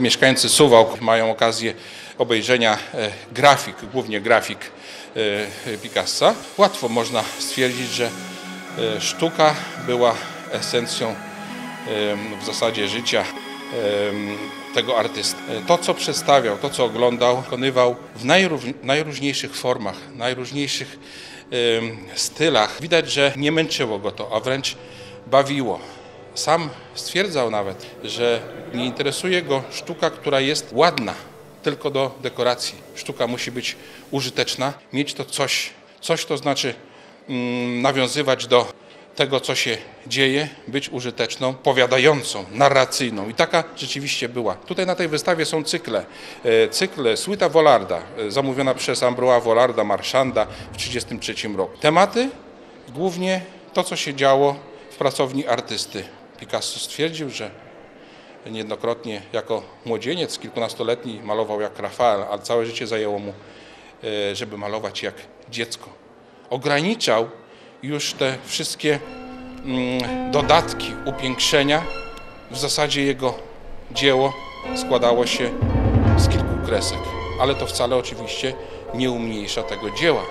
mieszkańcy Suwałk mają okazję obejrzenia e, grafik, głównie grafik e, Picassa, łatwo można stwierdzić, że e, sztuka była esencją w zasadzie życia tego artysty. To, co przedstawiał, to, co oglądał, wykonywał w najróżniejszych formach, najróżniejszych stylach. Widać, że nie męczyło go to, a wręcz bawiło. Sam stwierdzał nawet, że nie interesuje go sztuka, która jest ładna, tylko do dekoracji. Sztuka musi być użyteczna, mieć to coś. Coś to znaczy mm, nawiązywać do tego, co się dzieje, być użyteczną, powiadającą, narracyjną. I taka rzeczywiście była. Tutaj na tej wystawie są cykle. E, Cykl Suita Wolarda, e, zamówiona przez Ambroa Wolarda Marszanda w 1933 roku. Tematy głównie to, co się działo w pracowni artysty. Picasso stwierdził, że niejednokrotnie jako młodzieniec, kilkunastoletni, malował jak Rafael, ale całe życie zajęło mu, e, żeby malować jak dziecko. Ograniczał już te wszystkie mm, dodatki, upiększenia. W zasadzie jego dzieło składało się z kilku kresek, ale to wcale oczywiście nie umniejsza tego dzieła.